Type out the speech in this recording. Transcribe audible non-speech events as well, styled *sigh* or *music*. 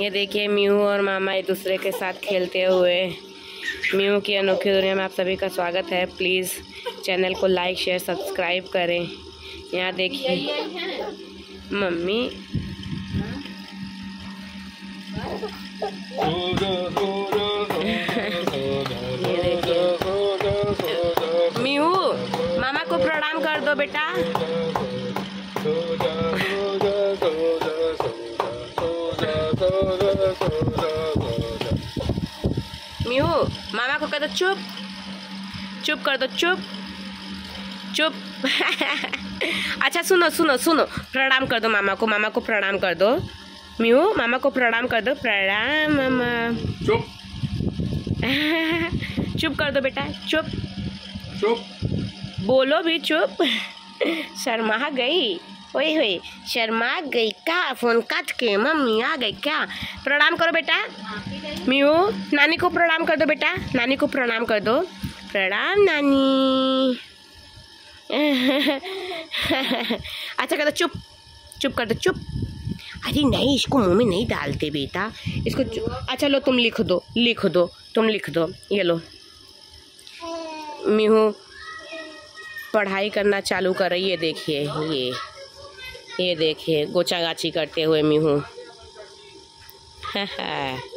ये देखिए म्यू और मामा एक दूसरे के साथ खेलते हुए, म्यू की अनोखी दुनिया में आप सभी का स्वागत है। प्लीज़ चैनल को लाइक शेयर सब्सक्राइब करें। यहाँ देखिए, मम्मी। को प्रणाम कर दो बेटा। म्यू मामा को कह दो चुप। चुप कर दो चुप। चुप। *laughs* अच्छा सुनो सुनो सुनो। प्रणाम कर दो मामा को मामा को प्रणाम कर दो। म्यू मामा को प्रणाम कर दो। प्रणाम मामा। चुप। *laughs* चुप कर दो बेटा चुप। चुप। बोलो भी चुप। शर्मा गई। ओए होए, शर्मा गई क्या? फ़ोन काट के, मम्मी आ गई क्या? प्रणाम करो बेटा। मियो, नानी को प्रणाम कर दो बेटा। नानी को प्रणाम कर दो। प्रणाम, नानी। अच्छा कर दो, चुप। चुप कर दो, चुप। अरे नहीं, इसको मुँह में नहीं डालते बेटा। इसको अच्छा लो, तुम लिख दो लिख दो, तुम लिख दो। ये लो। मीहू पढ़ाई करना चालू कर रही है देखिए ये ये देखिए गोचागाची करते हुए मीहू। *laughs*